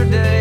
yesterday.